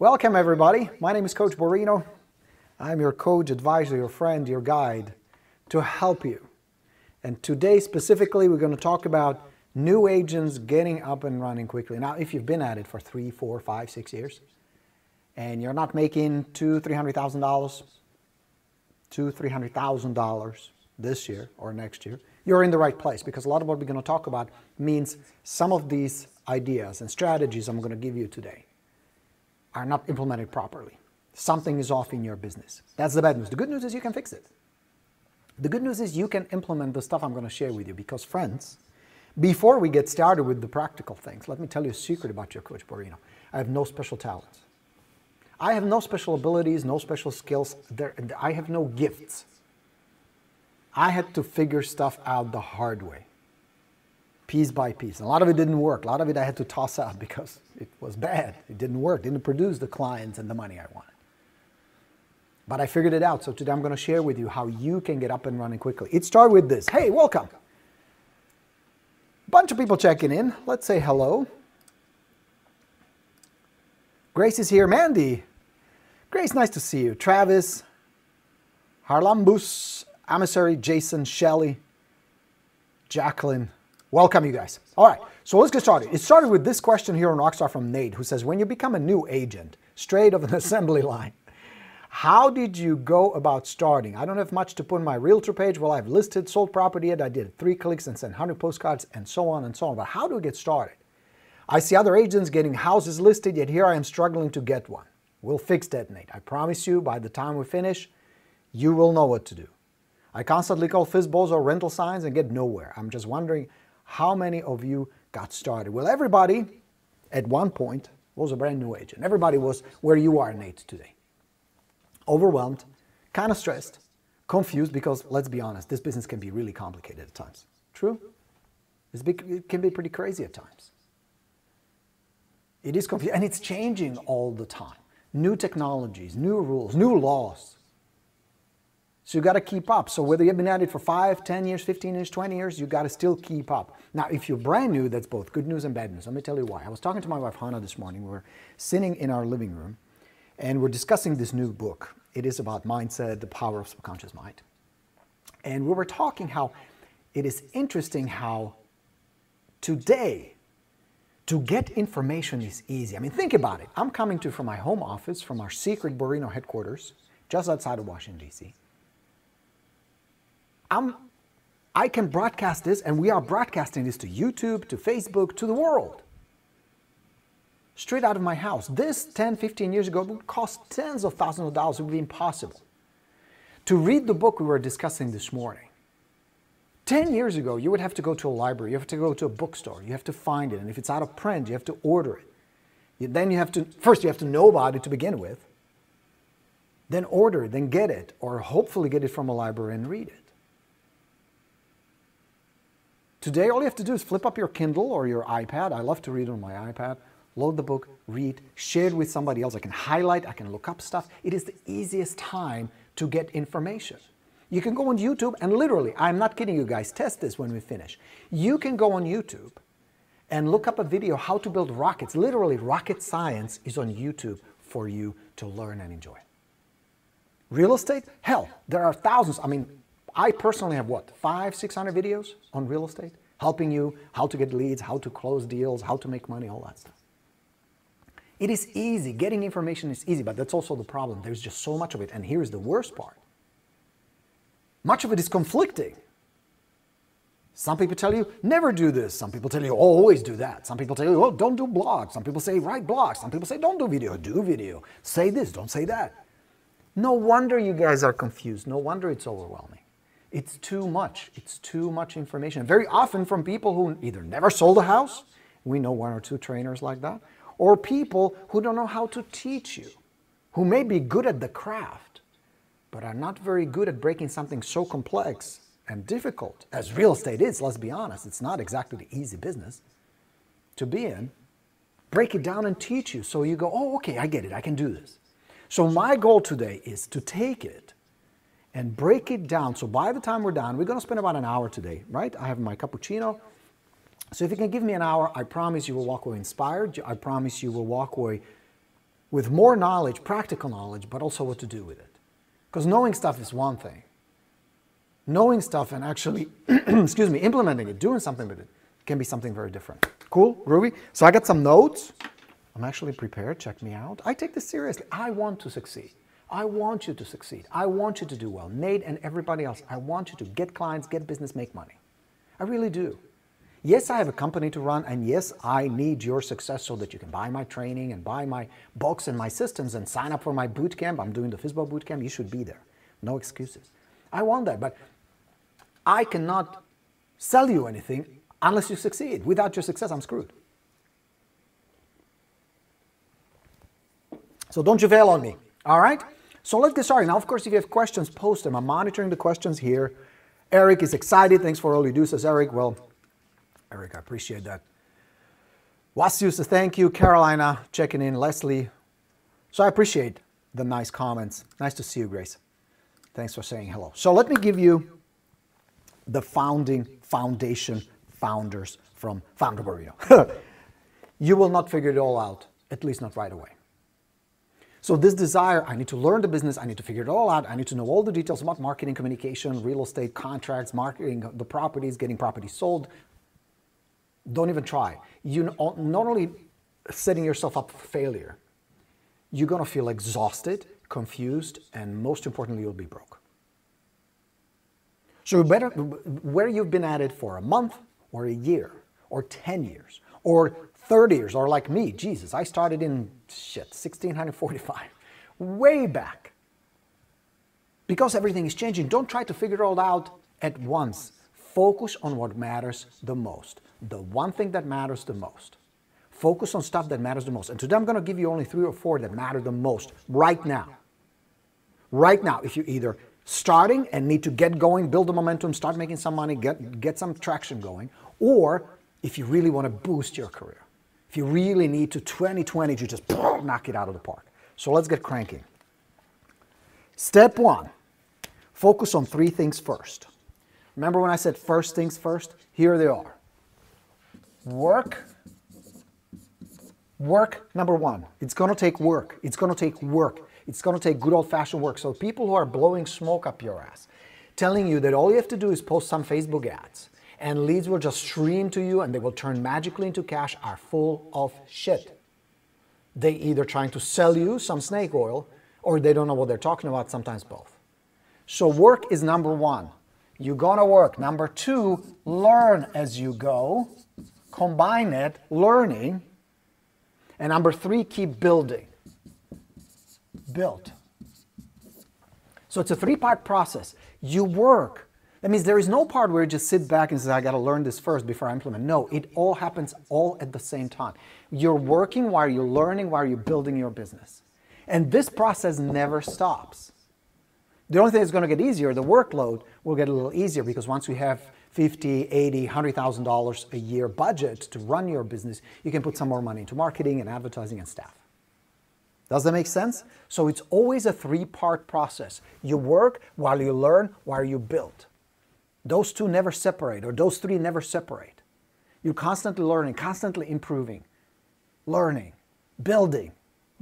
Welcome, everybody. My name is Coach Borino. I'm your coach, advisor, your friend, your guide to help you. And today, specifically, we're going to talk about new agents getting up and running quickly. Now, if you've been at it for three, four, five, six years, and you're not making two, three hundred thousand dollars, two, three hundred thousand dollars this year or next year, you're in the right place because a lot of what we're going to talk about means some of these ideas and strategies I'm going to give you today are not implemented properly. Something is off in your business. That's the bad news. The good news is you can fix it. The good news is you can implement the stuff I'm going to share with you because, friends, before we get started with the practical things, let me tell you a secret about your Coach Borino. I have no special talents. I have no special abilities, no special skills. There, I have no gifts. I had to figure stuff out the hard way piece by piece. And a lot of it didn't work. A lot of it I had to toss out because it was bad. It didn't work, didn't produce the clients and the money I wanted. But I figured it out. So today I'm going to share with you how you can get up and running quickly. It started with this. Hey, welcome. Bunch of people checking in. Let's say hello. Grace is here. Mandy. Grace, nice to see you. Travis. Harlambus. Emissary. Jason. Shelley. Jacqueline. Welcome, you guys. All right, so let's get started. It started with this question here on Rockstar from Nate, who says, when you become a new agent, straight of an assembly line, how did you go about starting? I don't have much to put on my realtor page. Well, I've listed, sold property and I did three clicks and sent 100 postcards and so on and so on. But how do we get started? I see other agents getting houses listed, yet here I am struggling to get one. We'll fix that, Nate. I promise you, by the time we finish, you will know what to do. I constantly call or rental signs and get nowhere. I'm just wondering how many of you got started? Well, everybody at one point was a brand new agent. Everybody was where you are, Nate, today. Overwhelmed, kind of stressed, confused, because let's be honest, this business can be really complicated at times. True? It can be pretty crazy at times. It is confusing, and it's changing all the time. New technologies, new rules, new laws. So you got to keep up. So whether you've been at it for 5, 10 years, 15 years, 20 years, you got to still keep up. Now, if you're brand new, that's both good news and bad news. Let me tell you why. I was talking to my wife Hannah this morning. We were sitting in our living room and we're discussing this new book. It is about mindset, the power of subconscious mind. And we were talking how it is interesting how today to get information is easy. I mean, think about it. I'm coming to from my home office, from our secret Borino headquarters, just outside of Washington, D.C. I'm, I can broadcast this, and we are broadcasting this to YouTube, to Facebook, to the world. Straight out of my house. This 10, 15 years ago would cost tens of thousands of dollars. It would be impossible. To read the book we were discussing this morning, 10 years ago, you would have to go to a library, you have to go to a bookstore, you have to find it, and if it's out of print, you have to order it. Then you have to, first you have to know about it to begin with, then order it, then get it, or hopefully get it from a library and read it. Today, all you have to do is flip up your Kindle or your iPad. I love to read on my iPad. Load the book, read, share it with somebody else. I can highlight, I can look up stuff. It is the easiest time to get information. You can go on YouTube and literally, I'm not kidding you guys, test this when we finish. You can go on YouTube and look up a video how to build rockets. Literally, rocket science is on YouTube for you to learn and enjoy. Real estate? Hell, there are thousands. I mean, I personally have what, five, 600 videos on real estate, helping you how to get leads, how to close deals, how to make money, all that stuff. It is easy. Getting information is easy, but that's also the problem. There's just so much of it. And here's the worst part. Much of it is conflicting. Some people tell you, never do this. Some people tell you, always do that. Some people tell you, oh, don't do blogs. Some people say, write blogs. Some people say, don't do video, do video. Say this, don't say that. No wonder you guys are confused. No wonder it's overwhelming. It's too much. It's too much information. Very often from people who either never sold a house, we know one or two trainers like that, or people who don't know how to teach you, who may be good at the craft, but are not very good at breaking something so complex and difficult as real estate is, let's be honest. It's not exactly the easy business to be in. Break it down and teach you so you go, oh, okay, I get it. I can do this. So my goal today is to take it and break it down. So by the time we're done, we're going to spend about an hour today, right? I have my cappuccino. So if you can give me an hour, I promise you will walk away inspired. I promise you will walk away with more knowledge, practical knowledge, but also what to do with it. Because knowing stuff is one thing. Knowing stuff and actually, excuse me, implementing it, doing something with it, can be something very different. Cool, groovy. So I got some notes. I'm actually prepared. Check me out. I take this seriously. I want to succeed. I want you to succeed. I want you to do well. Nate and everybody else, I want you to get clients, get business, make money. I really do. Yes, I have a company to run, and yes, I need your success so that you can buy my training and buy my books and my systems and sign up for my boot camp. I'm doing the FSBO boot camp. You should be there. No excuses. I want that, but I cannot sell you anything unless you succeed. Without your success, I'm screwed. So don't you fail on me. All right? So let's get started. Now, of course, if you have questions, post them. I'm monitoring the questions here. Eric is excited. Thanks for all you do, says Eric. Well, Eric, I appreciate that. Wasiu says thank you. Carolina checking in. Leslie. So I appreciate the nice comments. Nice to see you, Grace. Thanks for saying hello. So let me give you the founding foundation founders from Founder Burrito. you will not figure it all out, at least not right away. So this desire, I need to learn the business, I need to figure it all out, I need to know all the details about marketing, communication, real estate, contracts, marketing the properties, getting properties sold. Don't even try. You not only setting yourself up for failure, you're gonna feel exhausted, confused, and most importantly, you'll be broke. So better, where you've been at it for a month, or a year, or 10 years, or 30 years, or like me, Jesus, I started in shit, 1645, way back. Because everything is changing, don't try to figure it all out at once. Focus on what matters the most, the one thing that matters the most. Focus on stuff that matters the most. And today I'm going to give you only three or four that matter the most right now. Right now, if you're either starting and need to get going, build the momentum, start making some money, get, get some traction going, or if you really want to boost your career if you really need to 2020 to just knock it out of the park. So let's get cranking. Step one, focus on three things first. Remember when I said first things first? Here they are. Work. Work, number one. It's to take work. It's to take work. It's to take good old-fashioned work. So people who are blowing smoke up your ass, telling you that all you have to do is post some Facebook ads, and leads will just stream to you and they will turn magically into cash are full of shit. They either trying to sell you some snake oil or they don't know what they're talking about, sometimes both. So work is number one. You're gonna work. Number two, learn as you go. Combine it, learning. And number three, keep building. Build. So it's a three-part process. You work that means there is no part where you just sit back and say, I got to learn this first before I implement. No, it all happens all at the same time. You're working while you're learning, while you're building your business. And this process never stops. The only thing that's going to get easier, the workload will get a little easier because once we have 50, 80, $100,000 a year budget to run your business, you can put some more money into marketing and advertising and staff. Does that make sense? So it's always a three-part process. You work while you learn, while you build. Those two never separate, or those three never separate. You're constantly learning, constantly improving, learning, building,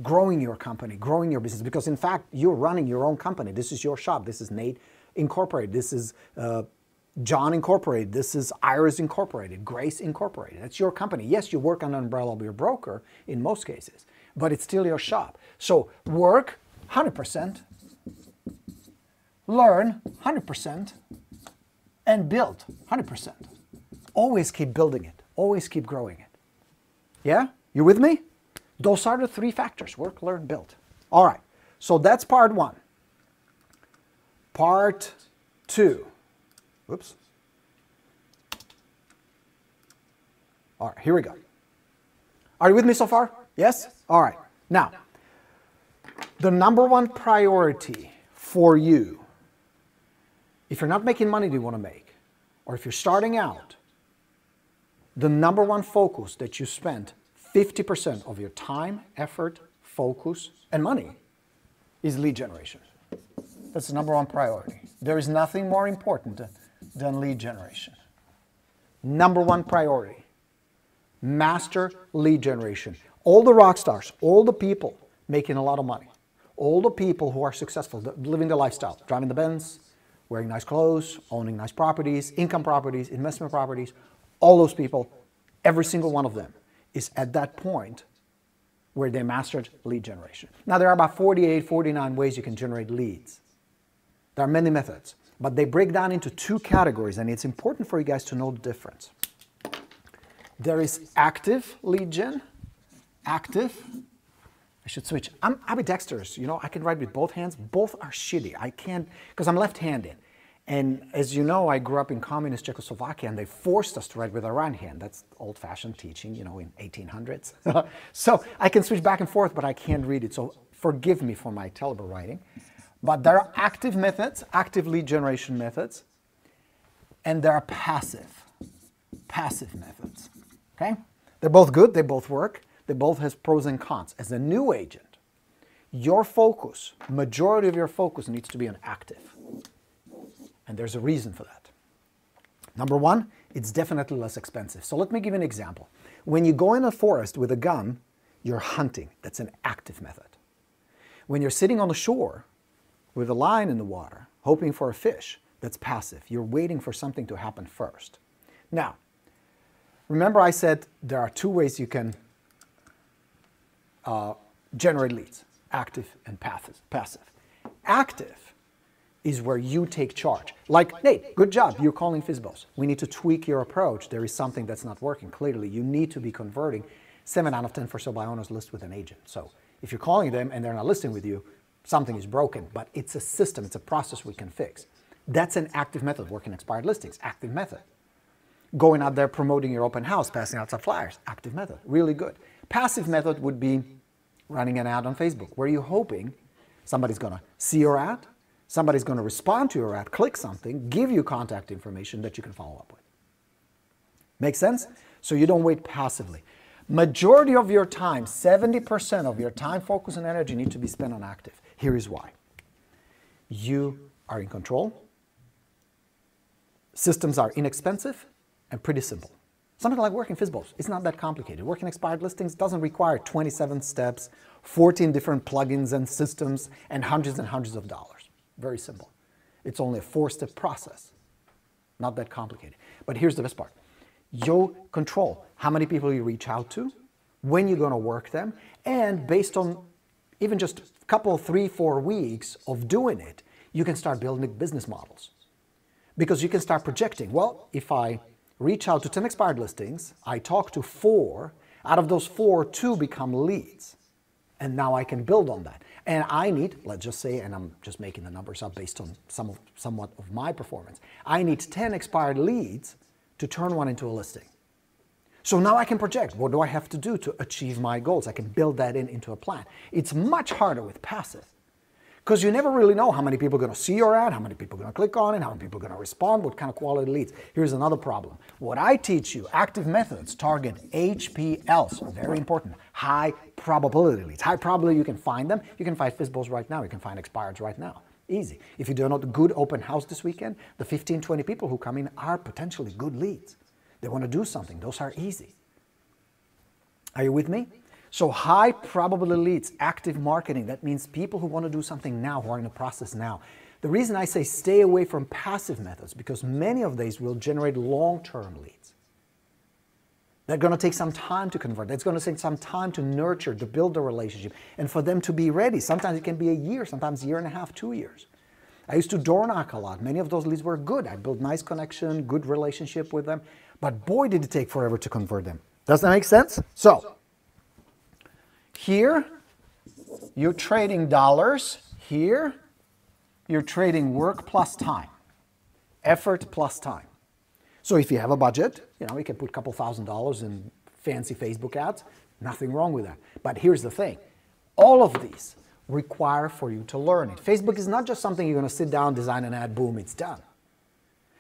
growing your company, growing your business. Because in fact, you're running your own company. This is your shop. This is Nate Incorporated. This is uh, John Incorporated. This is Iris Incorporated, Grace Incorporated. That's your company. Yes, you work on an umbrella of your broker in most cases, but it's still your shop. So work 100%, learn 100%, and build 100%. Always keep building it. Always keep growing it. Yeah? You with me? Those are the three factors work, learn, build. All right. So that's part one. Part two. Whoops. All right, here we go. Are you with me so far? Yes? yes. All right. Now, the number one priority for you if you're not making money you want to make, or if you're starting out, the number one focus that you spend 50% of your time, effort, focus, and money is lead generation. That's the number one priority. There is nothing more important than lead generation. Number one priority. Master lead generation. All the rock stars, all the people making a lot of money. All the people who are successful, living the lifestyle, driving the Benz, wearing nice clothes, owning nice properties, income properties, investment properties, all those people, every single one of them is at that point where they mastered lead generation. Now, there are about 48, 49 ways you can generate leads. There are many methods, but they break down into two categories, and it's important for you guys to know the difference. There is active lead gen, active. I should switch. I'm ambidextrous, you know, I can write with both hands. Both are shitty. I can't, because I'm left-handed. And as you know, I grew up in communist Czechoslovakia and they forced us to write with our right hand. That's old-fashioned teaching, you know, in 1800s. so I can switch back and forth, but I can't read it. So forgive me for my terrible writing. But there are active methods, active lead generation methods, and there are passive, passive methods. Okay? They're both good, they both work, they both have pros and cons. As a new agent, your focus, majority of your focus needs to be on active. And there's a reason for that. Number one, it's definitely less expensive. So let me give you an example. When you go in a forest with a gun, you're hunting. That's an active method. When you're sitting on the shore with a line in the water, hoping for a fish, that's passive. You're waiting for something to happen first. Now, remember I said there are two ways you can uh, generate leads, active and passive. passive. Active is where you take charge. Like, Nate, good job, you're calling FSBOs. We need to tweak your approach. There is something that's not working. Clearly, you need to be converting 7 out of 10 for sale by owners list with an agent. So if you're calling them and they're not listing with you, something is broken, but it's a system, it's a process we can fix. That's an active method, working expired listings, active method. Going out there promoting your open house, passing out some flyers, active method, really good. Passive method would be running an ad on Facebook, where are you're hoping somebody's gonna see your ad, Somebody's going to respond to your ad, click something, give you contact information that you can follow up with. Make sense? So you don't wait passively. Majority of your time, 70% of your time, focus, and energy need to be spent on active. Here is why. You are in control. Systems are inexpensive and pretty simple. Something like working FSBOs. It's not that complicated. Working expired listings doesn't require 27 steps, 14 different plugins and systems, and hundreds and hundreds of dollars. Very simple. It's only a four-step process. Not that complicated. But here's the best part. You control how many people you reach out to, when you're going to work them, and based on even just a couple, three, four weeks of doing it, you can start building business models. Because you can start projecting, well, if I reach out to 10 expired listings, I talk to four, out of those four, two become leads. And now I can build on that. And I need, let's just say, and I'm just making the numbers up based on some of, somewhat of my performance, I need 10 expired leads to turn one into a listing. So now I can project what do I have to do to achieve my goals. I can build that in into a plan. It's much harder with passive because you never really know how many people are going to see your ad, how many people are going to click on it, how many people are going to respond, what kind of quality leads. Here's another problem. What I teach you, active methods, target HPLs, very important, high probability leads. High probability you can find them. You can find FSBOs right now. You can find expireds right now. Easy. If you do not good open house this weekend, the 15, 20 people who come in are potentially good leads. They want to do something. Those are easy. Are you with me? So high probability leads, active marketing, that means people who want to do something now, who are in the process now. The reason I say stay away from passive methods, because many of these will generate long-term leads. They're going to take some time to convert. It's going to take some time to nurture, to build the relationship, and for them to be ready. Sometimes it can be a year, sometimes a year and a half, two years. I used to door knock a lot. Many of those leads were good. I built nice connection, good relationship with them, but boy, did it take forever to convert them. Does that make sense? So, here, you're trading dollars. Here, you're trading work plus time, effort plus time. So if you have a budget, you know, you can put a couple thousand dollars in fancy Facebook ads, nothing wrong with that. But here's the thing, all of these require for you to learn it. Facebook is not just something you're going to sit down, design an ad, boom, it's done.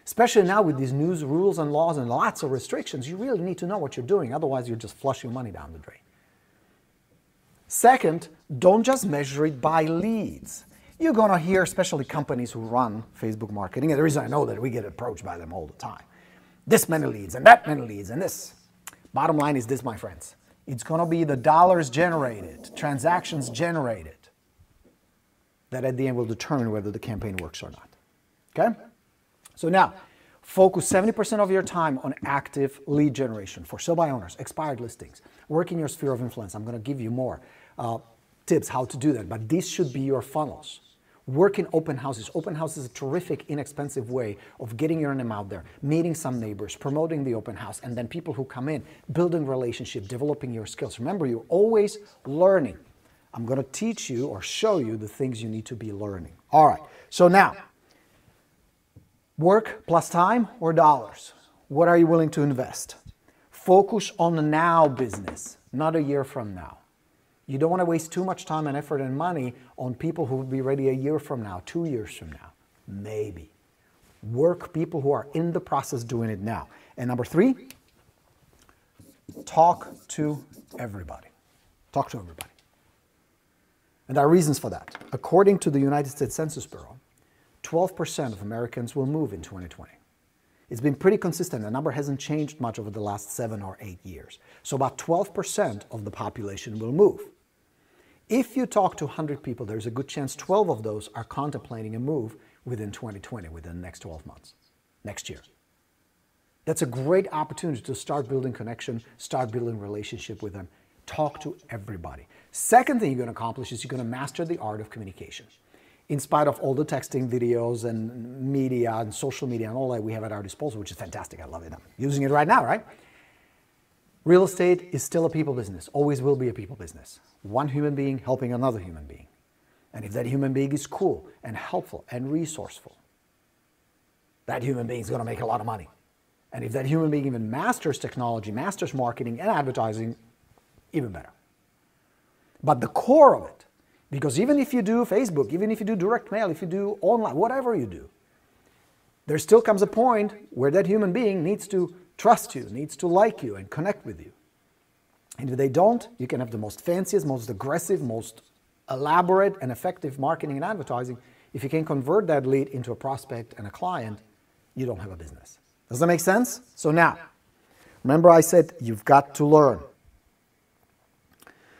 Especially now with these new rules and laws and lots of restrictions, you really need to know what you're doing. Otherwise, you're just flushing money down the drain. Second, don't just measure it by leads. You're going to hear, especially companies who run Facebook marketing, and the reason I know that we get approached by them all the time. This many leads and that many leads and this. Bottom line is this, my friends. It's going to be the dollars generated, transactions generated, that at the end will determine whether the campaign works or not. Okay? So now, focus 70% of your time on active lead generation for sell by owners, expired listings, work in your sphere of influence. I'm going to give you more uh, tips how to do that, but these should be your funnels. Work in open houses. Open house is a terrific, inexpensive way of getting your name out there, meeting some neighbors, promoting the open house, and then people who come in, building relationship, developing your skills. Remember, you're always learning. I'm going to teach you or show you the things you need to be learning. All right. So now, work plus time or dollars? What are you willing to invest? Focus on the now business, not a year from now. You don't want to waste too much time and effort and money on people who will be ready a year from now, two years from now. Maybe. Work people who are in the process doing it now. And number three, talk to everybody. Talk to everybody. And there are reasons for that. According to the United States Census Bureau, 12% of Americans will move in 2020. It's been pretty consistent. The number hasn't changed much over the last seven or eight years. So about 12% of the population will move. If you talk to 100 people, there's a good chance 12 of those are contemplating a move within 2020, within the next 12 months, next year. That's a great opportunity to start building connection, start building relationship with them. Talk to everybody. Second thing you're going to accomplish is you're going to master the art of communication. In spite of all the texting videos and media and social media and all that we have at our disposal, which is fantastic. I love it. I'm using it right now, right? Real estate is still a people business, always will be a people business. One human being helping another human being. And if that human being is cool and helpful and resourceful, that human being is going to make a lot of money. And if that human being even masters technology, masters marketing and advertising, even better. But the core of it, because even if you do Facebook, even if you do direct mail, if you do online, whatever you do, there still comes a point where that human being needs to trust you, needs to like you and connect with you. And if they don't, you can have the most fanciest, most aggressive, most elaborate and effective marketing and advertising. If you can't convert that lead into a prospect and a client, you don't have a business. Does that make sense? So now, remember I said you've got to learn.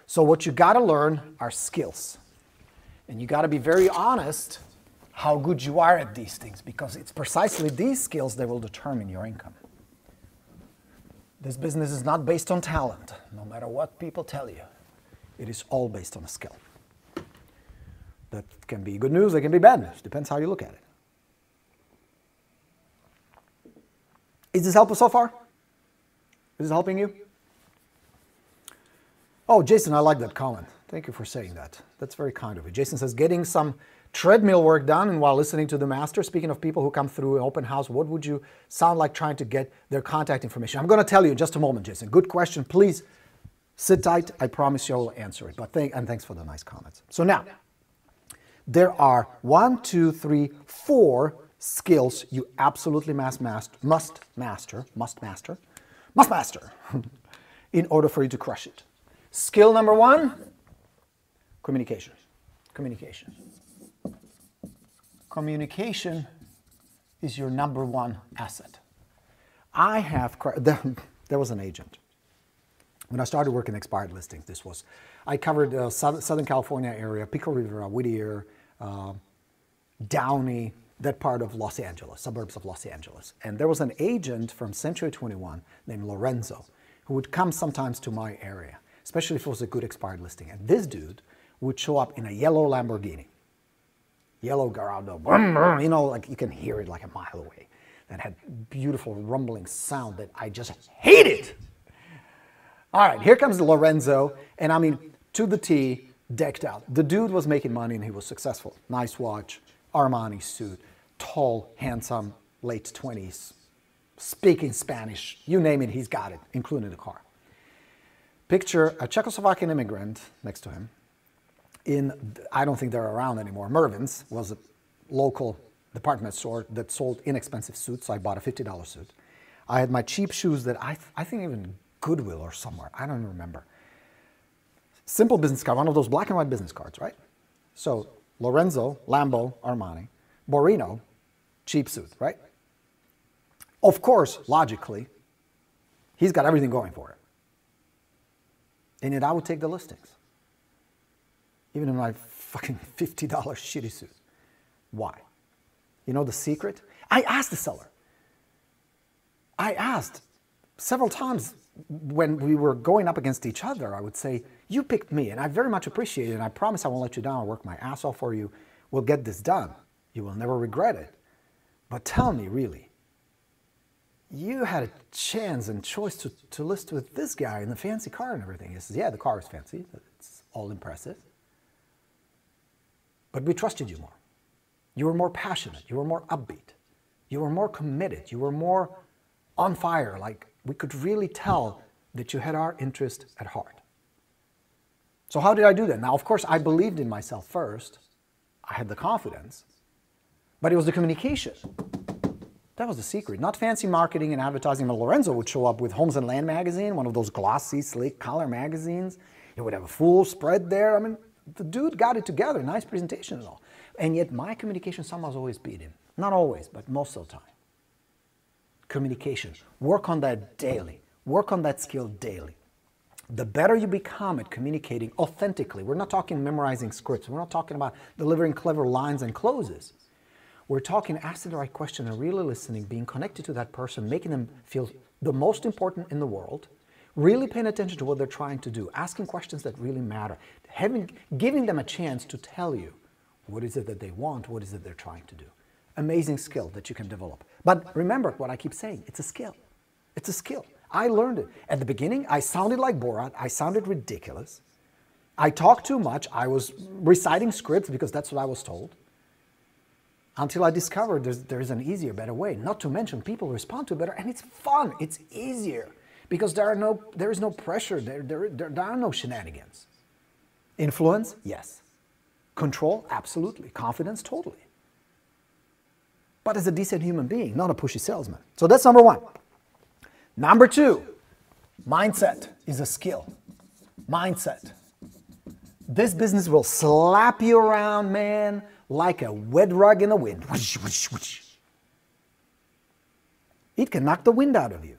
So what you got to learn are skills. And you got to be very honest how good you are at these things because it's precisely these skills that will determine your income. This business is not based on talent, no matter what people tell you. It is all based on a skill. That can be good news, it can be bad news, depends how you look at it. Is this helpful so far? Is this helping you? Oh, Jason, I like that comment. Thank you for saying that. That's very kind of you. Jason says, getting some treadmill work done and while listening to the master. Speaking of people who come through open house, what would you sound like trying to get their contact information? I'm going to tell you in just a moment, Jason. Good question. Please sit tight. I promise you I will answer it. But thank, and thanks for the nice comments. So now, there are one, two, three, four skills you absolutely must master, must master, must master, must master in order for you to crush it. Skill number one, communication. Communication communication is your number one asset. I have, there was an agent. When I started working expired listings, this was, I covered uh, Southern California area, Pico Rivera, Whittier, uh, Downey, that part of Los Angeles, suburbs of Los Angeles. And there was an agent from Century 21 named Lorenzo who would come sometimes to my area, especially if it was a good expired listing. And this dude would show up in a yellow Lamborghini yellow Gallardo, you know, like you can hear it like a mile away. That had beautiful rumbling sound that I just hated. All right, here comes Lorenzo, and I mean, to the T, decked out. The dude was making money and he was successful. Nice watch, Armani suit, tall, handsome, late 20s, speaking Spanish, you name it, he's got it, including the car. Picture a Czechoslovakian immigrant next to him, in, I don't think they're around anymore, Mervyn's was a local department store that sold inexpensive suits. So I bought a $50 suit. I had my cheap shoes that I, I think even Goodwill or somewhere, I don't remember. Simple business card, one of those black and white business cards, right? So Lorenzo, Lambo, Armani, Borino, cheap suit, right? Of course, logically, he's got everything going for it. And yet I would take the listings. Even in my fucking $50 shitty suit. Why? You know the secret? I asked the seller. I asked several times when we were going up against each other, I would say, You picked me, and I very much appreciate it, and I promise I won't let you down. I'll work my ass off for you. We'll get this done. You will never regret it. But tell me, really, you had a chance and choice to, to list with this guy in the fancy car and everything. He says, Yeah, the car is fancy, it's all impressive. But we trusted you more. You were more passionate, you were more upbeat, you were more committed, you were more on fire. Like we could really tell that you had our interest at heart. So, how did I do that? Now, of course, I believed in myself first, I had the confidence, but it was the communication. That was the secret. Not fancy marketing and advertising. Lorenzo would show up with Homes and Land magazine, one of those glossy, sleek color magazines. He would have a full spread there. I mean, the dude got it together, nice presentation and all. And yet my communication somehow always beat him. Not always, but most of the time. Communication. Work on that daily. Work on that skill daily. The better you become at communicating authentically, we're not talking memorizing scripts, we're not talking about delivering clever lines and closes. We're talking asking the right question and really listening, being connected to that person, making them feel the most important in the world, really paying attention to what they're trying to do, asking questions that really matter, having, giving them a chance to tell you what is it that they want, what is it they're trying to do. Amazing skill that you can develop. But remember what I keep saying it's a skill. It's a skill. I learned it. At the beginning, I sounded like Borat, I sounded ridiculous. I talked too much. I was reciting scripts because that's what I was told. Until I discovered there's, there's an easier, better way. Not to mention, people respond to it better, and it's fun. It's easier because there, are no, there is no pressure, there, there, there, there are no shenanigans. Influence? Yes. Control? Absolutely. Confidence? Totally. But as a decent human being, not a pushy salesman. So that's number one. Number two, mindset is a skill. Mindset. This business will slap you around, man, like a wet rug in the wind. It can knock the wind out of you.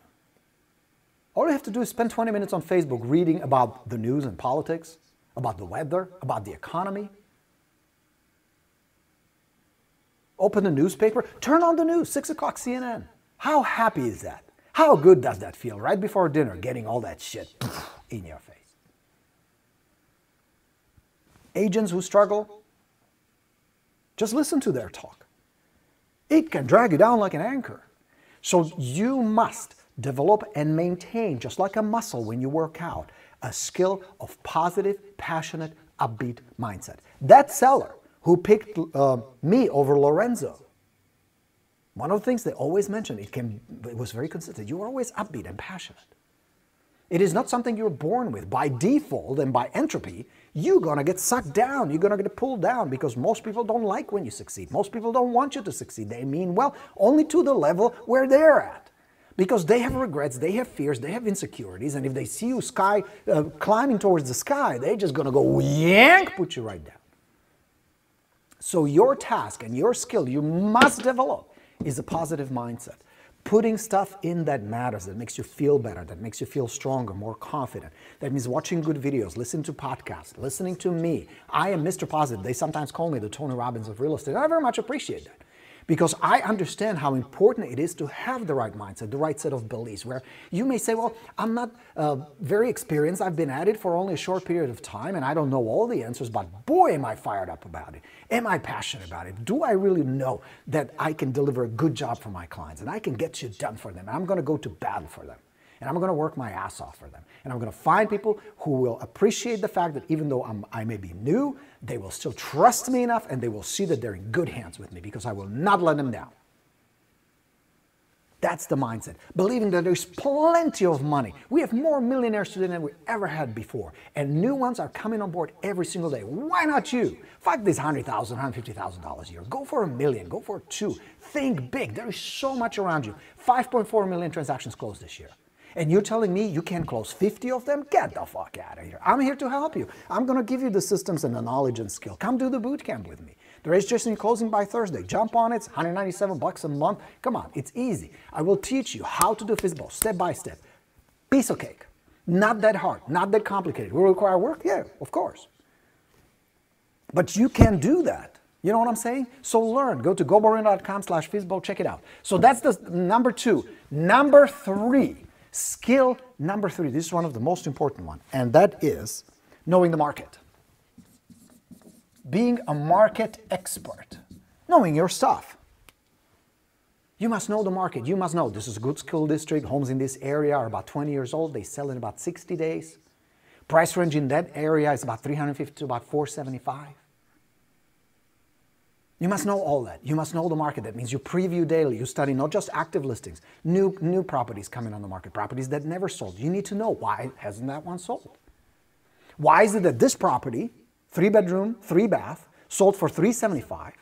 All you have to do is spend 20 minutes on Facebook reading about the news and politics, about the weather, about the economy. Open the newspaper, turn on the news, 6 o'clock CNN. How happy is that? How good does that feel right before dinner, getting all that shit in your face? Agents who struggle, just listen to their talk. It can drag you down like an anchor. So you must develop and maintain, just like a muscle when you work out, a skill of positive, passionate, upbeat mindset. That seller who picked uh, me over Lorenzo, one of the things they always mention, it, can, it was very consistent, you are always upbeat and passionate. It is not something you're born with. By default and by entropy, you're gonna get sucked down. You're gonna get pulled down because most people don't like when you succeed. Most people don't want you to succeed. They mean well only to the level where they're at because they have regrets, they have fears, they have insecurities, and if they see you sky uh, climbing towards the sky, they're just gonna go yank, put you right down. So your task and your skill you must develop is a positive mindset. Putting stuff in that matters, that makes you feel better, that makes you feel stronger, more confident. That means watching good videos, listening to podcasts, listening to me. I am Mr. Positive. They sometimes call me the Tony Robbins of real estate. I very much appreciate that because I understand how important it is to have the right mindset, the right set of beliefs. Where you may say, Well, I'm not uh, very experienced, I've been at it for only a short period of time, and I don't know all the answers, but boy, am I fired up about it. Am I passionate about it? Do I really know that I can deliver a good job for my clients and I can get you done for them? And I'm going to go to battle for them and I'm going to work my ass off for them. And I'm going to find people who will appreciate the fact that even though I'm, i may be new, they will still trust me enough and they will see that they're in good hands with me because I will not let them down. That's the mindset. Believing that there's plenty of money. We have more millionaires today than we ever had before. And new ones are coming on board every single day. Why not you? Fuck this $100,000, $150,000 a year. Go for a million, go for two. Think big. There is so much around you. 5.4 million transactions closed this year. And you're telling me you can't close 50 of them? Get the fuck out of here. I'm here to help you. I'm going to give you the systems and the knowledge and skill. Come do the boot camp with me. The registration is closing by Thursday. Jump on it. It's 197 bucks a month. Come on, it's easy. I will teach you how to do FSBO step by step. Piece of cake. Not that hard, not that complicated. Will require work? Yeah, of course. But you can do that. You know what I'm saying? So learn. Go to goborino.com slash fizbo. Check it out. So that's the number two. Number three, skill number three. This is one of the most important one. And that is knowing the market. Being a market expert. Knowing your stuff. You must know the market. You must know this is a good school district. Homes in this area are about 20 years old. They sell in about 60 days. Price range in that area is about 350 to about 475. You must know all that. You must know the market. That means you preview daily. You study not just active listings, new, new properties coming on the market, properties that never sold. You need to know why hasn't that one sold? Why is it that this property, three bedroom, three bath, sold for 375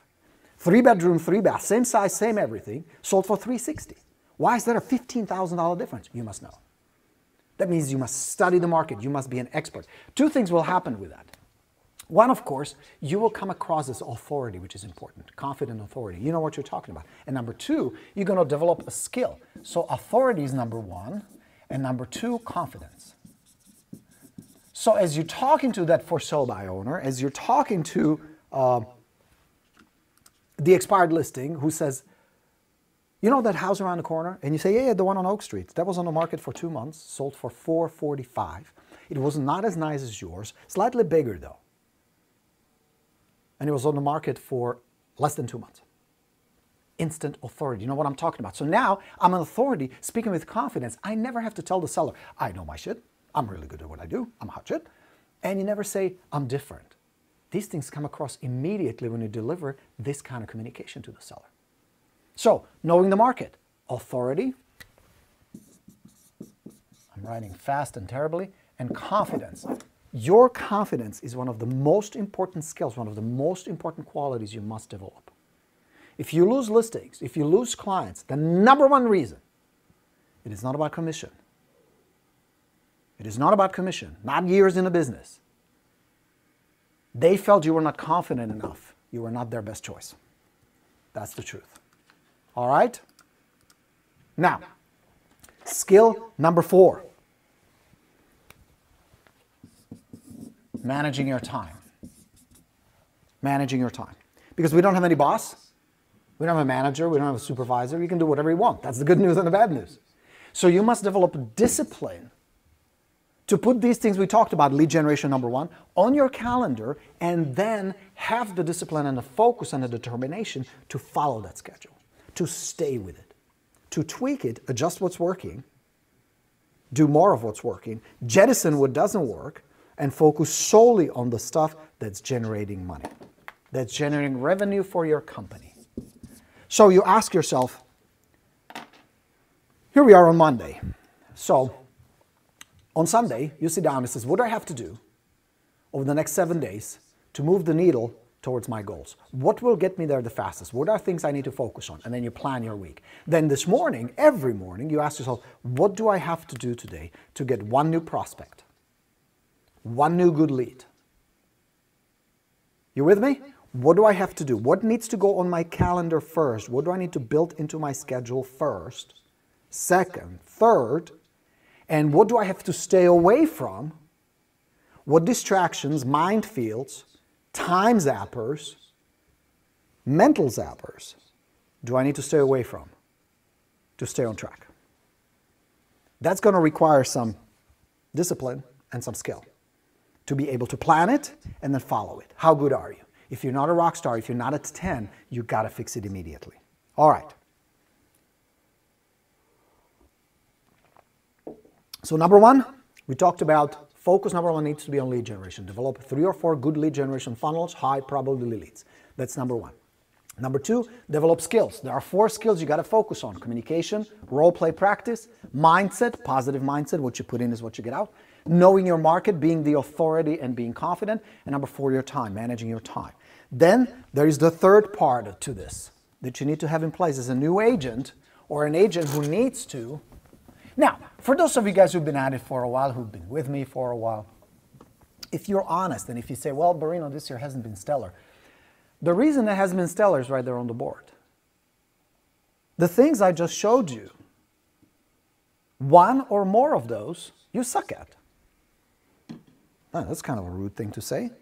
Three bedroom, three bath, same size, same everything, sold for 360. Why is there a $15,000 difference? You must know. That means you must study the market. You must be an expert. Two things will happen with that. One, of course, you will come across as authority, which is important, confident authority. You know what you're talking about. And number two, you're going to develop a skill. So authority is number one, and number two, confidence. So as you're talking to that for sale by owner, as you're talking to uh, the expired listing who says, you know that house around the corner? And you say, yeah, yeah, the one on Oak Street. That was on the market for two months, sold for 445. It was not as nice as yours, slightly bigger though. And it was on the market for less than two months. Instant authority. You know what I'm talking about. So now I'm an authority speaking with confidence. I never have to tell the seller, I know my shit. I'm really good at what I do. I'm hot shit. And you never say, I'm different. These things come across immediately when you deliver this kind of communication to the seller. So, knowing the market, authority, I'm writing fast and terribly, and confidence. Your confidence is one of the most important skills, one of the most important qualities you must develop. If you lose listings, if you lose clients, the number one reason, it is not about commission. It is not about commission, not years in a business. They felt you were not confident enough. You were not their best choice. That's the truth. All right? Now, skill number four managing your time. Managing your time. Because we don't have any boss, we don't have a manager, we don't have a supervisor. You can do whatever you want. That's the good news and the bad news. So you must develop discipline to put these things we talked about, lead generation number one, on your calendar and then have the discipline and the focus and the determination to follow that schedule, to stay with it, to tweak it, adjust what's working, do more of what's working, jettison what doesn't work, and focus solely on the stuff that's generating money, that's generating revenue for your company. So you ask yourself, here we are on Monday. So on Sunday, you sit down and says, what do I have to do over the next seven days to move the needle towards my goals? What will get me there the fastest? What are things I need to focus on? And then you plan your week. Then this morning, every morning, you ask yourself, what do I have to do today to get one new prospect? One new good lead? You with me? What do I have to do? What needs to go on my calendar first? What do I need to build into my schedule first? Second, third, and what do I have to stay away from? What distractions, minefields, time zappers, mental zappers do I need to stay away from to stay on track? That's going to require some discipline and some skill to be able to plan it and then follow it. How good are you? If you're not a rock star, if you're not at 10, you got to fix it immediately. All right. So number one, we talked about focus number one needs to be on lead generation. Develop three or four good lead generation funnels, high probability leads. That's number one. Number two, develop skills. There are four skills you got to focus on. Communication, role play practice, mindset, positive mindset, what you put in is what you get out. Knowing your market, being the authority and being confident. And number four, your time, managing your time. Then there is the third part to this that you need to have in place as a new agent or an agent who needs to now, for those of you guys who've been at it for a while, who've been with me for a while, if you're honest and if you say, well, Borino this year hasn't been stellar, the reason it hasn't been stellar is right there on the board. The things I just showed you one or more of those you suck at. That's kind of a rude thing to say. Do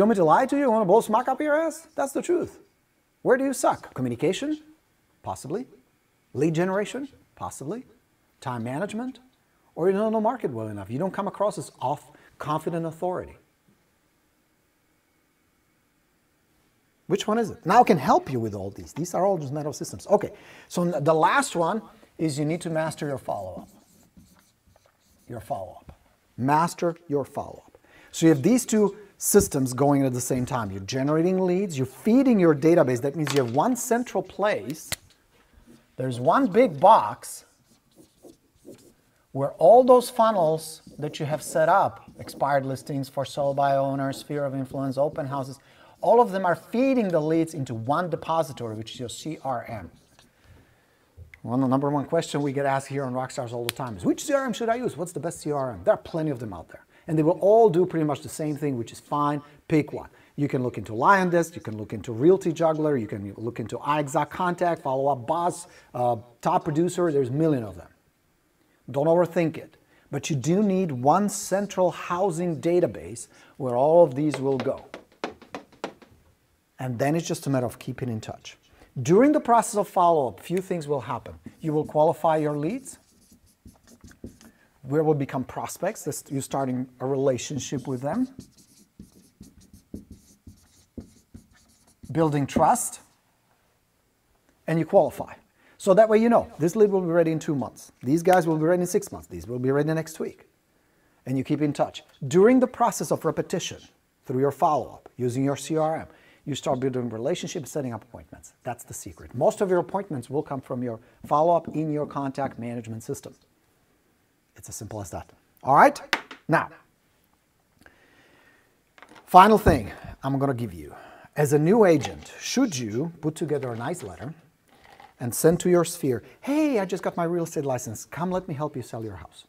you want me to lie to you? You want to blow smoke up your ass? That's the truth. Where do you suck? Communication? Possibly. Lead generation? Possibly. Time management? Or you don't know the market well enough. You don't come across as off confident authority. Which one is it? Now I can help you with all these. These are all just mental systems. Okay, so the last one is you need to master your follow-up. Your follow-up. Master your follow-up. So you have these two systems going at the same time. You're generating leads, you're feeding your database. That means you have one central place. There's one big box where all those funnels that you have set up, expired listings for sold by owners, sphere of influence, open houses, all of them are feeding the leads into one depository, which is your CRM. One the number one question we get asked here on Rockstars all the time is, which CRM should I use? What's the best CRM? There are plenty of them out there. And they will all do pretty much the same thing, which is fine. Pick one. You can look into LionDesk, you can look into Realty Juggler, you can look into IXACT Contact, Follow Up Boss, uh, Top Producer, there's a million of them. Don't overthink it. But you do need one central housing database where all of these will go. And then it's just a matter of keeping in touch. During the process of follow-up, few things will happen. You will qualify your leads, where will become prospects, you're starting a relationship with them, building trust, and you qualify. So that way you know, this lead will be ready in two months. These guys will be ready in six months. These will be ready next week. And you keep in touch. During the process of repetition, through your follow-up, using your CRM, you start building relationships, setting up appointments. That's the secret. Most of your appointments will come from your follow-up in your contact management system. It's as simple as that. All right? Now, final thing I'm going to give you. As a new agent, should you put together a nice letter and send to your sphere, hey, I just got my real estate license. Come let me help you sell your house.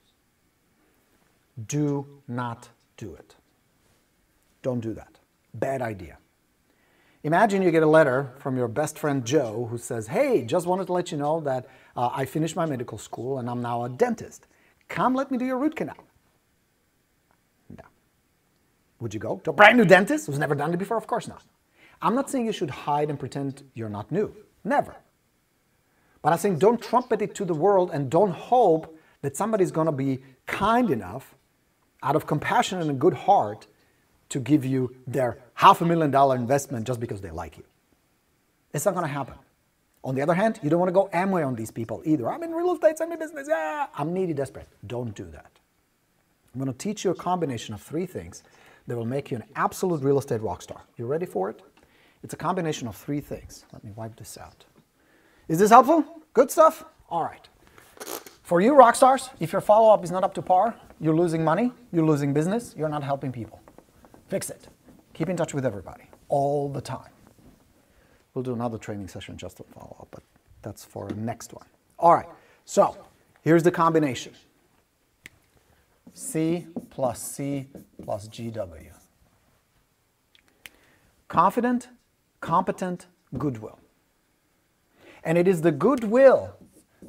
Do not do it. Don't do that. Bad idea. Imagine you get a letter from your best friend Joe who says, Hey, just wanted to let you know that uh, I finished my medical school and I'm now a dentist. Come let me do your root canal. No. Would you go to a brand new dentist who's never done it before? Of course not. I'm not saying you should hide and pretend you're not new. Never. But I'm saying don't trumpet it to the world and don't hope that somebody's going to be kind enough out of compassion and a good heart to give you their half a million dollar investment just because they like you. It's not going to happen. On the other hand, you don't want to go Amway on these people either. I'm in real estate, I'm in business, yeah, I'm needy, desperate. Don't do that. I'm going to teach you a combination of three things that will make you an absolute real estate rock star. You ready for it? It's a combination of three things. Let me wipe this out. Is this helpful? Good stuff? All right. For you rock stars, if your follow-up is not up to par, you're losing money, you're losing business, you're not helping people. Fix it. Keep in touch with everybody all the time. We'll do another training session just to follow up, but that's for the next one. All right, so here's the combination. C plus C plus GW. Confident, competent, goodwill. And it is the goodwill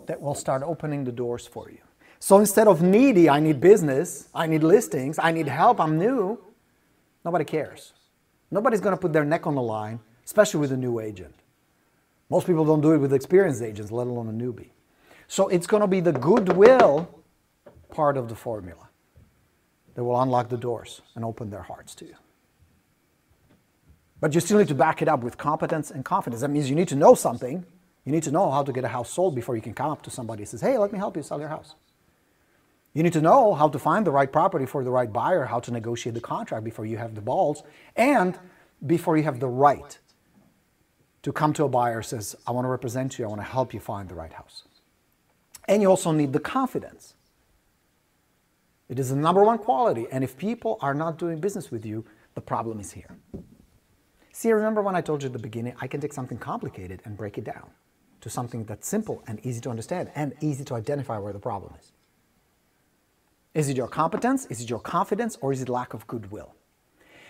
that will start opening the doors for you. So instead of needy, I need business, I need listings, I need help, I'm new, nobody cares. Nobody's going to put their neck on the line, especially with a new agent. Most people don't do it with experienced agents, let alone a newbie. So it's going to be the goodwill part of the formula that will unlock the doors and open their hearts to you. But you still need to back it up with competence and confidence. That means you need to know something. You need to know how to get a house sold before you can come up to somebody and says, hey, let me help you sell your house. You need to know how to find the right property for the right buyer, how to negotiate the contract before you have the balls, and before you have the right to come to a buyer says, I want to represent you, I want to help you find the right house. And you also need the confidence. It is the number one quality, and if people are not doing business with you, the problem is here. See, remember when I told you at the beginning, I can take something complicated and break it down to something that's simple and easy to understand and easy to identify where the problem is. Is it your competence? Is it your confidence? Or is it lack of goodwill?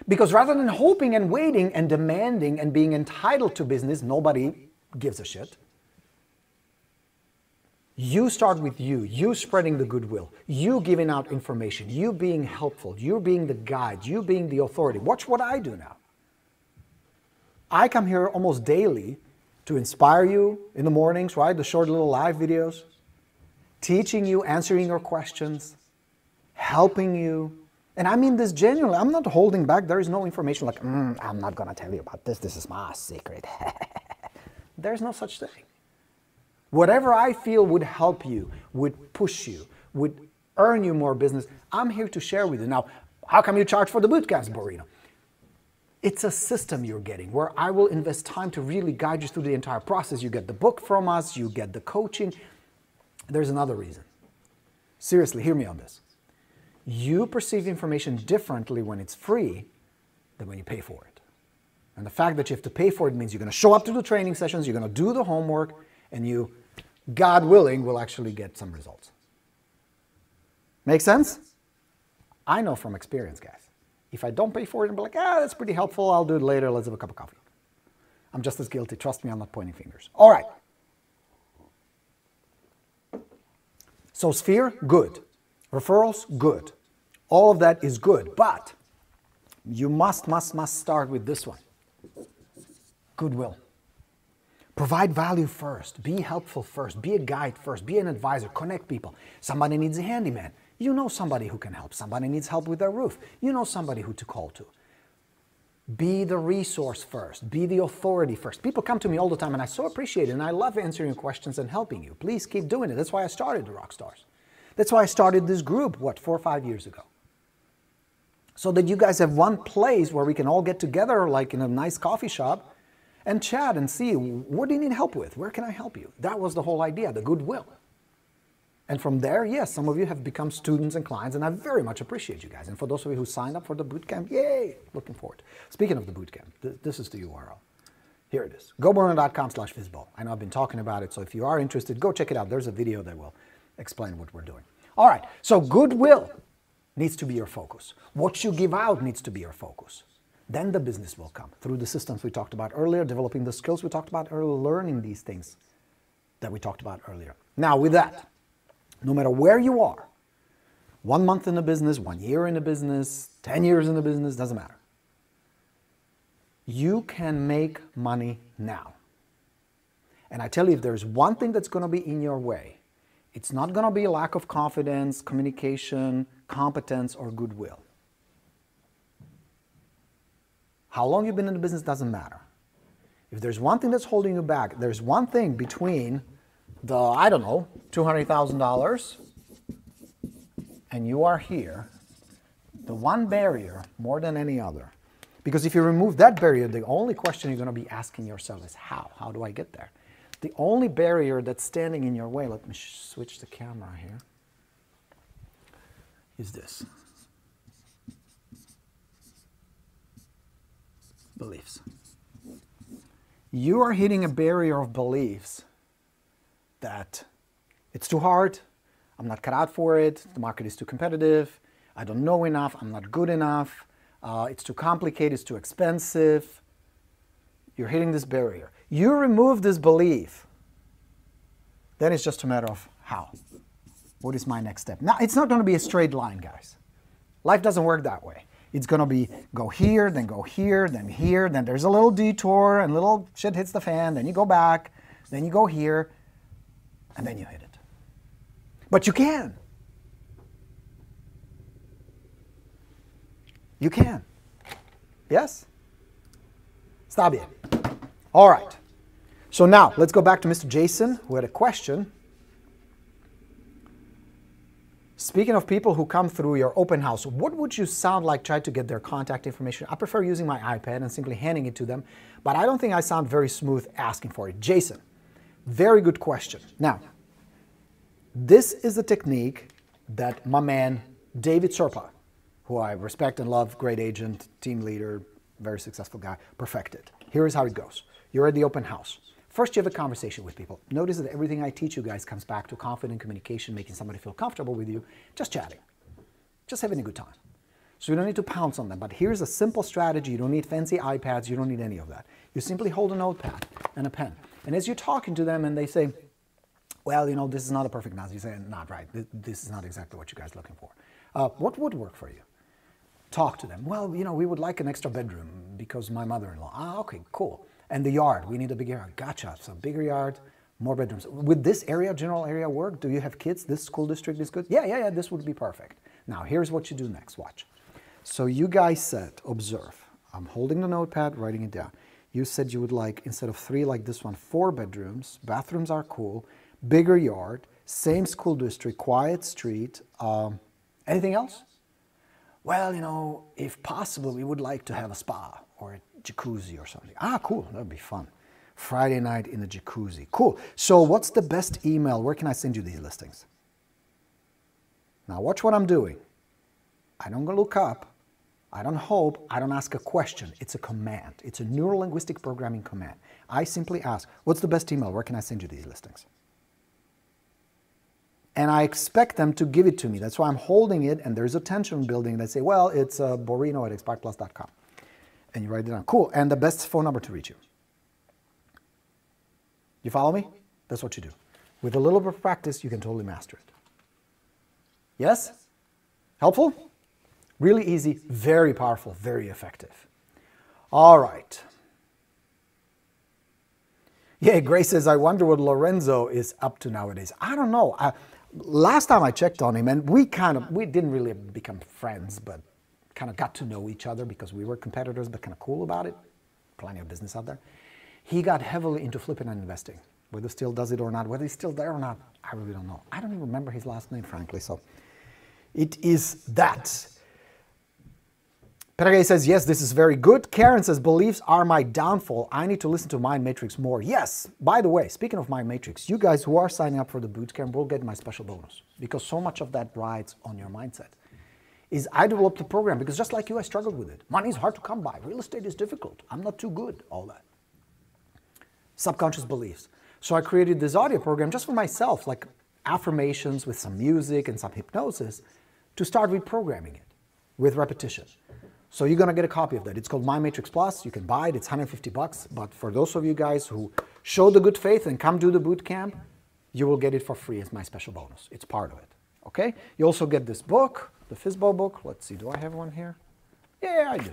Because rather than hoping and waiting and demanding and being entitled to business, nobody gives a shit. You start with you, you spreading the goodwill, you giving out information, you being helpful, you being the guide, you being the authority. Watch what I do now. I come here almost daily to inspire you in the mornings, right? The short little live videos, teaching you, answering your questions, helping you. And I mean this genuinely. I'm not holding back. There is no information like, mm, I'm not going to tell you about this. This is my secret. There's no such thing. Whatever I feel would help you, would push you, would earn you more business, I'm here to share with you. Now, how come you charge for the bootcamps, Borino? It's a system you're getting where I will invest time to really guide you through the entire process. You get the book from us, you get the coaching. There's another reason. Seriously, hear me on this. You perceive information differently when it's free than when you pay for it. And the fact that you have to pay for it means you're going to show up to the training sessions, you're going to do the homework, and you God willing, will actually get some results. Make sense? I know from experience, guys. If I don't pay for it and be like, ah, that's pretty helpful, I'll do it later, let's have a cup of coffee. I'm just as guilty. Trust me, I'm not pointing fingers. All right. So, sphere, good. Referrals, good. All of that is good, but you must, must, must start with this one goodwill. Provide value first. Be helpful first. Be a guide first. Be an advisor. Connect people. Somebody needs a handyman. You know somebody who can help. Somebody needs help with their roof. You know somebody who to call to. Be the resource first. Be the authority first. People come to me all the time and I so appreciate it and I love answering your questions and helping you. Please keep doing it. That's why I started the Rockstars. That's why I started this group, what, four or five years ago. So that you guys have one place where we can all get together like in a nice coffee shop and chat and see what do you need help with? Where can I help you? That was the whole idea, the goodwill. And from there, yes, some of you have become students and clients, and I very much appreciate you guys. And for those of you who signed up for the bootcamp, yay, looking forward. Speaking of the bootcamp, th this is the URL. Here it is, goborino.com slash FSBO. I know I've been talking about it, so if you are interested, go check it out. There's a video that will explain what we're doing. All right, so goodwill needs to be your focus. What you give out needs to be your focus. Then the business will come through the systems we talked about earlier, developing the skills we talked about earlier, learning these things that we talked about earlier. Now, with that, no matter where you are, one month in the business, one year in the business, 10 years in the business, doesn't matter. You can make money now. And I tell you, if there's one thing that's going to be in your way, it's not going to be a lack of confidence, communication, competence, or goodwill. How long you've been in the business doesn't matter. If there's one thing that's holding you back, there's one thing between the, I don't know, $200,000 and you are here, the one barrier more than any other. Because if you remove that barrier, the only question you're going to be asking yourself is how? How do I get there? The only barrier that's standing in your way, let me switch the camera here, is this. beliefs. You are hitting a barrier of beliefs that it's too hard, I'm not cut out for it, the market is too competitive, I don't know enough, I'm not good enough, uh, it's too complicated, it's too expensive. You're hitting this barrier. You remove this belief, then it's just a matter of how. What is my next step? Now, it's not going to be a straight line, guys. Life doesn't work that way it's going to be go here, then go here, then here, then there's a little detour and little shit hits the fan, then you go back, then you go here, and then you hit it. But you can. You can. Yes? Stop it. All right. So now let's go back to Mr. Jason who had a question. Speaking of people who come through your open house, what would you sound like try to get their contact information? I prefer using my iPad and simply handing it to them, but I don't think I sound very smooth asking for it. Jason, very good question. Now, this is the technique that my man David Serpa, who I respect and love, great agent, team leader, very successful guy, perfected. Here is how it goes. You're at the open house. First, you have a conversation with people. Notice that everything I teach you guys comes back to confident communication, making somebody feel comfortable with you, just chatting, just having a good time. So you don't need to pounce on them. But here's a simple strategy. You don't need fancy iPads. You don't need any of that. You simply hold a notepad and a pen. And as you're talking to them and they say, Well, you know, this is not a perfect match. You say, not right. This is not exactly what you guys are looking for. Uh, what would work for you? Talk to them. Well, you know, we would like an extra bedroom because my mother-in-law. Ah, okay, cool. And the yard, we need a bigger yard. Gotcha. So bigger yard, more bedrooms. Would this area, general area work? Do you have kids? This school district is good? Yeah, yeah, yeah, this would be perfect. Now, here's what you do next. Watch. So you guys said, observe. I'm holding the notepad, writing it down. You said you would like, instead of three like this one, four bedrooms. Bathrooms are cool. Bigger yard. Same school district. Quiet street. Um, anything else? Well, you know, if possible, we would like to have a spa or a jacuzzi or something. Ah, cool. That would be fun. Friday night in the jacuzzi. Cool. So what's the best email? Where can I send you these listings? Now watch what I'm doing. I don't go look up. I don't hope. I don't ask a question. It's a command. It's a neuro-linguistic programming command. I simply ask, what's the best email? Where can I send you these listings? And I expect them to give it to me. That's why I'm holding it, and there's a tension building. They say, well, it's uh, borino at xparkplus.com. And you write it down. Cool. And the best phone number to reach you. You follow me? That's what you do. With a little bit of practice, you can totally master it. Yes? Helpful? Really easy, very powerful, very effective. All right. Yeah, Grace says, I wonder what Lorenzo is up to nowadays. I don't know. I, last time I checked on him, and we kind of, we didn't really become friends, but kind of got to know each other because we were competitors, but kind of cool about it. Plenty of business out there. He got heavily into flipping and investing. Whether still does it or not, whether he's still there or not, I really don't know. I don't even remember his last name, frankly. So it is that. Peragay says, yes, this is very good. Karen says, beliefs are my downfall. I need to listen to Mind Matrix more. Yes, by the way, speaking of Mind Matrix, you guys who are signing up for the bootcamp will get my special bonus because so much of that rides on your mindset. Is I developed the program because just like you, I struggled with it. Money is hard to come by. Real estate is difficult. I'm not too good, all that subconscious beliefs. So I created this audio program just for myself, like affirmations with some music and some hypnosis, to start reprogramming it with repetition. So you're gonna get a copy of that. It's called Mind Matrix Plus. You can buy it. It's 150 bucks. But for those of you guys who show the good faith and come do the boot camp, you will get it for free as my special bonus. It's part of it. Okay? You also get this book, the FSBO book. Let's see, do I have one here? Yeah, I do.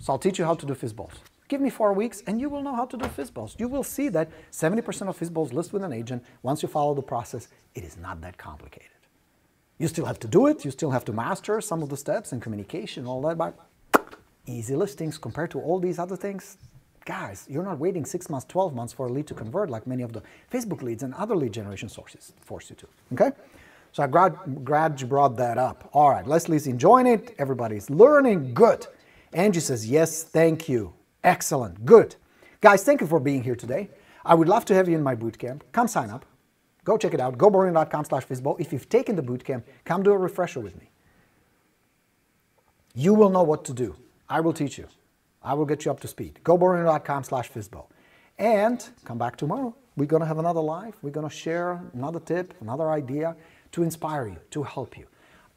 So I'll teach you how to do FSBOs. Give me four weeks and you will know how to do FSBOs. You will see that 70% of FSBOs list with an agent. Once you follow the process, it is not that complicated. You still have to do it. You still have to master some of the steps and communication, all that, but easy listings compared to all these other things. Guys, you're not waiting six months, 12 months for a lead to convert like many of the Facebook leads and other lead generation sources force you to, okay? So I'm glad, you brought that up. All right, Leslie's enjoying it. Everybody's learning. Good. Angie says, yes, thank you. Excellent. Good. Guys, thank you for being here today. I would love to have you in my bootcamp. Come sign up. Go check it out. GoBorino.com slash FSBO. If you've taken the bootcamp, come do a refresher with me. You will know what to do. I will teach you. I will get you up to speed. GoBorino.com slash FSBO. And come back tomorrow. We're going to have another live. We're going to share another tip, another idea to inspire you, to help you.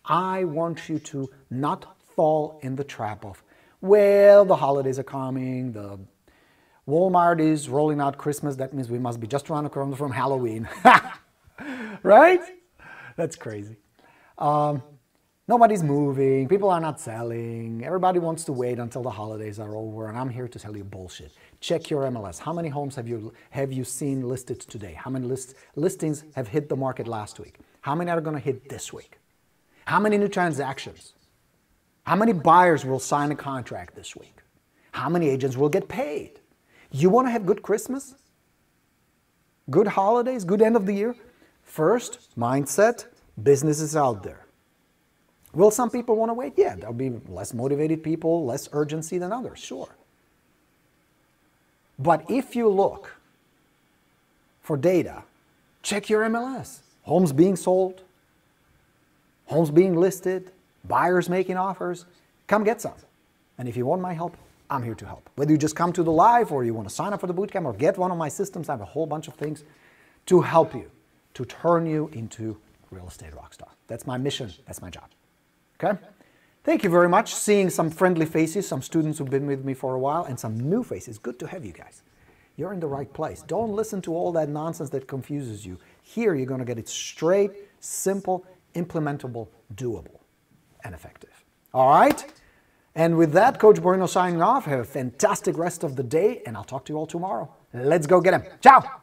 I want you to not fall in the trap of well, the holidays are coming, the Walmart is rolling out Christmas, that means we must be just around the corner from Halloween. right? That's crazy. Um, nobody's moving, people are not selling, everybody wants to wait until the holidays are over, and I'm here to tell you bullshit. Check your MLS. How many homes have you, have you seen listed today? How many list, listings have hit the market last week? How many are going to hit this week? How many new transactions? How many buyers will sign a contract this week? How many agents will get paid? You want to have good Christmas? Good holidays? Good end of the year? First, mindset, business is out there. Will some people want to wait? Yeah, there'll be less motivated people, less urgency than others, sure. But if you look for data, check your MLS. Homes being sold, homes being listed, buyers making offers, come get some. And if you want my help, I'm here to help. Whether you just come to the live or you want to sign up for the bootcamp or get one of my systems, I have a whole bunch of things to help you, to turn you into real estate rockstar. That's my mission. That's my job. Okay? Thank you very much. Seeing some friendly faces, some students who've been with me for a while, and some new faces. Good to have you guys. you're in the right place. Don't listen to all that nonsense that confuses you. Here, you're going to get it straight, simple, implementable, doable, and effective. All right? And with that, Coach Borino signing off. Have a fantastic rest of the day, and I'll talk to you all tomorrow. Let's go get him. Ciao.